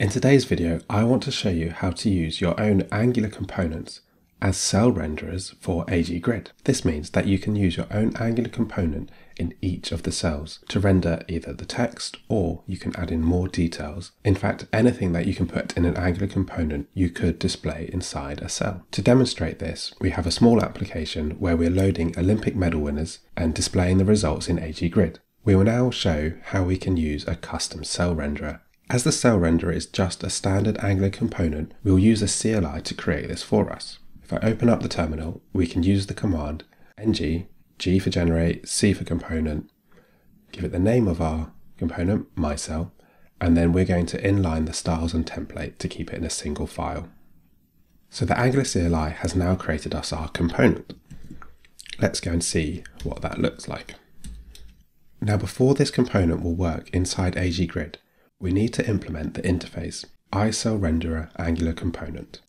In today's video, I want to show you how to use your own Angular components as cell renderers for AG Grid. This means that you can use your own Angular component in each of the cells to render either the text or you can add in more details. In fact, anything that you can put in an Angular component you could display inside a cell. To demonstrate this, we have a small application where we're loading Olympic medal winners and displaying the results in AG Grid. We will now show how we can use a custom cell renderer as the cell renderer is just a standard Angular component, we'll use a CLI to create this for us. If I open up the terminal, we can use the command ng, g for generate, c for component, give it the name of our component, mycell, and then we're going to inline the styles and template to keep it in a single file. So the Angular CLI has now created us our component. Let's go and see what that looks like. Now before this component will work inside AG Grid, we need to implement the interface iCellRenderer Angular component.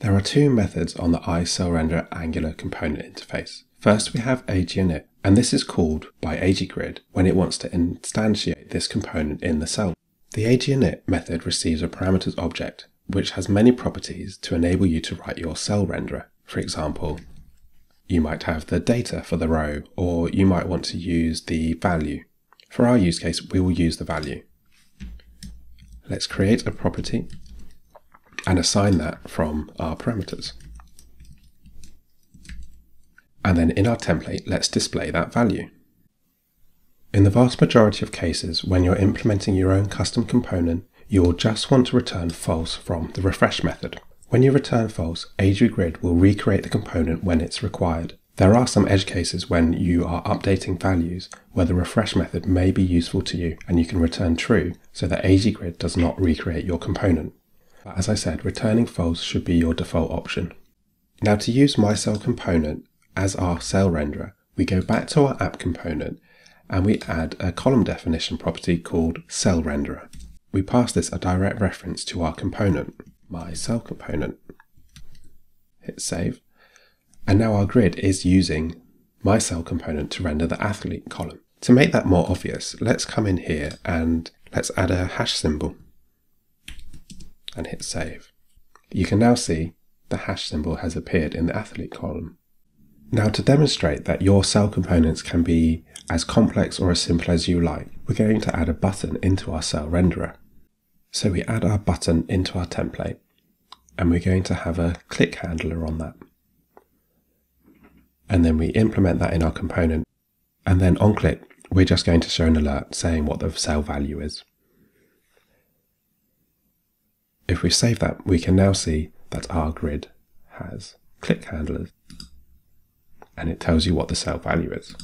There are two methods on the iCellRenderer Angular component interface. First, we have AgInit, and this is called by AgGrid when it wants to instantiate this component in the cell. The AgInit method receives a parameters object, which has many properties to enable you to write your cell renderer. For example, you might have the data for the row, or you might want to use the value. For our use case, we will use the value. Let's create a property and assign that from our parameters. And then in our template, let's display that value. In the vast majority of cases, when you're implementing your own custom component, you will just want to return false from the refresh method. When you return false, AgGrid will recreate the component when it's required. There are some edge cases when you are updating values where the refresh method may be useful to you and you can return true so that AgGrid does not recreate your component. But as I said, returning false should be your default option. Now to use mycell component as our cell renderer, we go back to our app component and we add a column definition property called cell renderer. We pass this a direct reference to our component, my cell component. Hit save and now our grid is using my cell component to render the athlete column. To make that more obvious, let's come in here and let's add a hash symbol and hit save. You can now see the hash symbol has appeared in the athlete column. Now to demonstrate that your cell components can be as complex or as simple as you like, we're going to add a button into our cell renderer. So we add our button into our template and we're going to have a click handler on that and then we implement that in our component. And then on click, we're just going to show an alert saying what the cell value is. If we save that, we can now see that our grid has click handlers and it tells you what the cell value is.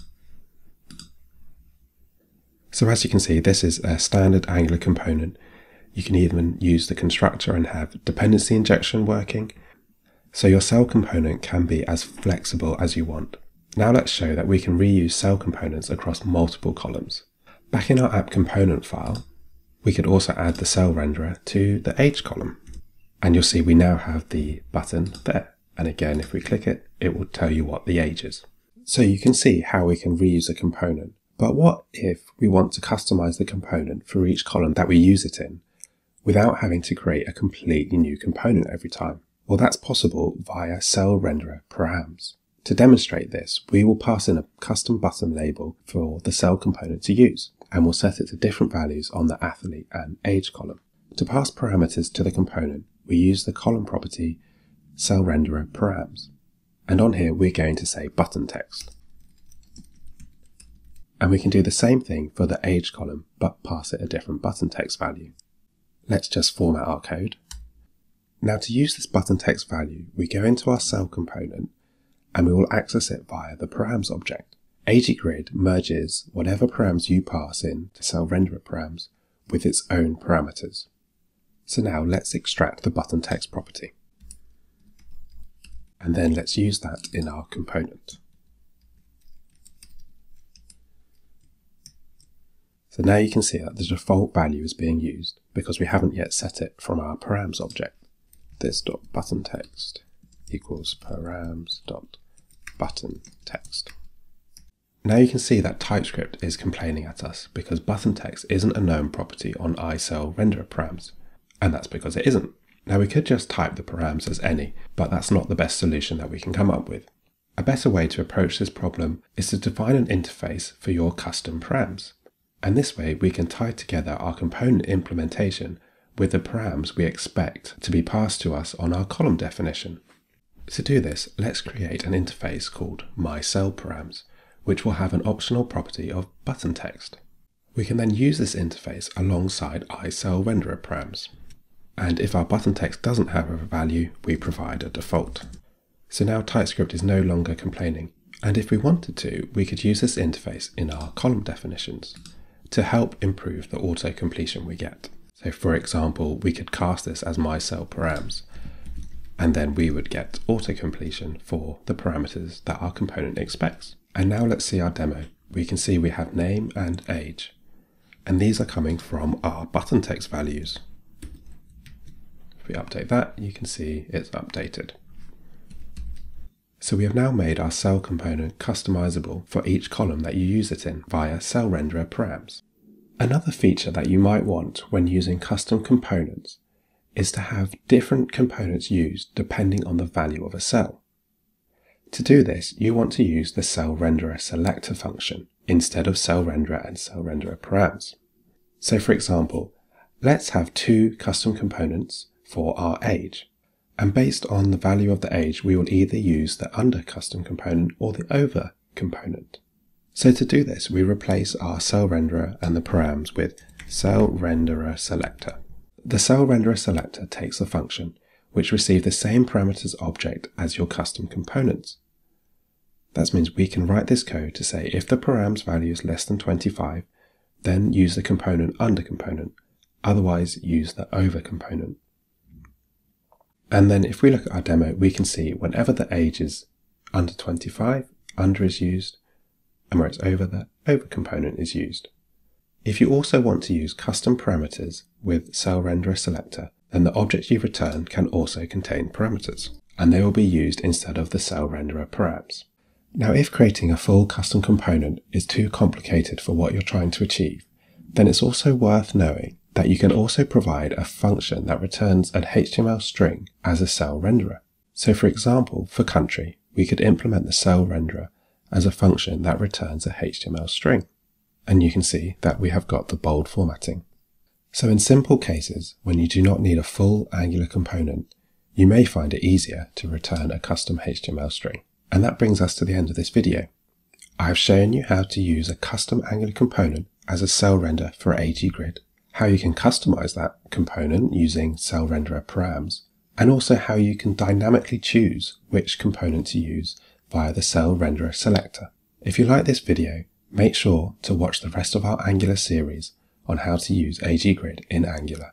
So as you can see, this is a standard Angular component. You can even use the constructor and have dependency injection working, so your cell component can be as flexible as you want. Now let's show that we can reuse cell components across multiple columns. Back in our app component file, we could also add the cell renderer to the age column. And you'll see we now have the button there. And again, if we click it, it will tell you what the age is. So you can see how we can reuse a component. But what if we want to customize the component for each column that we use it in without having to create a completely new component every time? Well, that's possible via cell renderer params. To demonstrate this, we will pass in a custom button label for the cell component to use, and we'll set it to different values on the athlete and age column. To pass parameters to the component, we use the column property cell renderer params. And on here, we're going to say button text. And we can do the same thing for the age column, but pass it a different button text value. Let's just format our code. Now to use this button text value, we go into our cell component and we will access it via the params object. AgGrid merges whatever params you pass in to cell renderer params with its own parameters. So now let's extract the button text property. And then let's use that in our component. So now you can see that the default value is being used because we haven't yet set it from our params object this dot button text equals params dot button text. Now you can see that TypeScript is complaining at us because button text isn't a known property on iCell renderer params. and that's because it isn't. Now we could just type the params as any, but that's not the best solution that we can come up with. A better way to approach this problem is to define an interface for your custom params. And this way we can tie together our component implementation with the params we expect to be passed to us on our column definition. To do this, let's create an interface called myCellParams, which will have an optional property of button text. We can then use this interface alongside iCellRendererParams. And if our button text doesn't have a value, we provide a default. So now TypeScript is no longer complaining. And if we wanted to, we could use this interface in our column definitions to help improve the auto completion we get. So for example, we could cast this as myCellParams, and then we would get auto completion for the parameters that our component expects. And now let's see our demo. We can see we have name and age, and these are coming from our button text values. If we update that, you can see it's updated. So we have now made our cell component customizable for each column that you use it in via cell renderer params. Another feature that you might want when using custom components is to have different components used depending on the value of a cell. To do this, you want to use the cell renderer selector function instead of cell renderer and cell renderer params. So for example, let's have two custom components for our age. And based on the value of the age, we will either use the under custom component or the over component. So to do this, we replace our cell renderer and the params with cell renderer selector. The cell renderer selector takes a function which receives the same parameters object as your custom components. That means we can write this code to say if the params value is less than 25, then use the component under component, otherwise use the over component. And then if we look at our demo, we can see whenever the age is under 25, under is used, and where it's over, the over component is used. If you also want to use custom parameters with cell renderer selector, then the object you return can also contain parameters, and they will be used instead of the cell renderer params. Now, if creating a full custom component is too complicated for what you're trying to achieve, then it's also worth knowing that you can also provide a function that returns an HTML string as a cell renderer. So for example, for country, we could implement the cell renderer as a function that returns a HTML string. And you can see that we have got the bold formatting. So in simple cases, when you do not need a full Angular component, you may find it easier to return a custom HTML string. And that brings us to the end of this video. I have shown you how to use a custom Angular component as a cell render for AG Grid, how you can customize that component using cell renderer params, and also how you can dynamically choose which component to use via the cell renderer selector. If you like this video, make sure to watch the rest of our Angular series on how to use AG Grid in Angular.